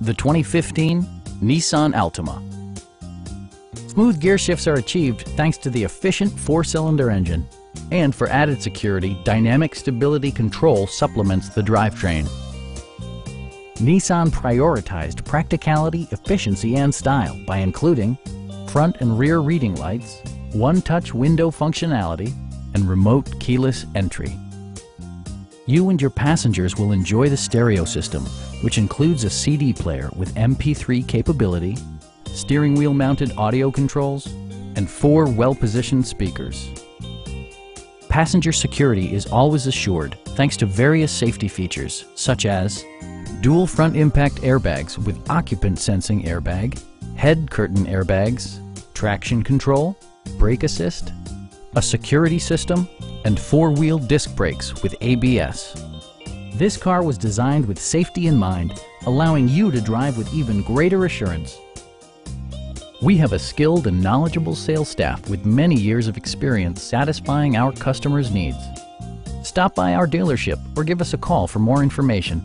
the 2015 Nissan Altima. Smooth gear shifts are achieved thanks to the efficient four-cylinder engine. And for added security, dynamic stability control supplements the drivetrain. Nissan prioritized practicality, efficiency, and style by including front and rear reading lights, one-touch window functionality, and remote keyless entry. You and your passengers will enjoy the stereo system, which includes a CD player with MP3 capability, steering wheel mounted audio controls, and four well-positioned speakers. Passenger security is always assured thanks to various safety features such as dual front impact airbags with occupant sensing airbag, head curtain airbags, traction control, brake assist, a security system, and four-wheel disc brakes with ABS. This car was designed with safety in mind, allowing you to drive with even greater assurance. We have a skilled and knowledgeable sales staff with many years of experience satisfying our customers' needs. Stop by our dealership or give us a call for more information.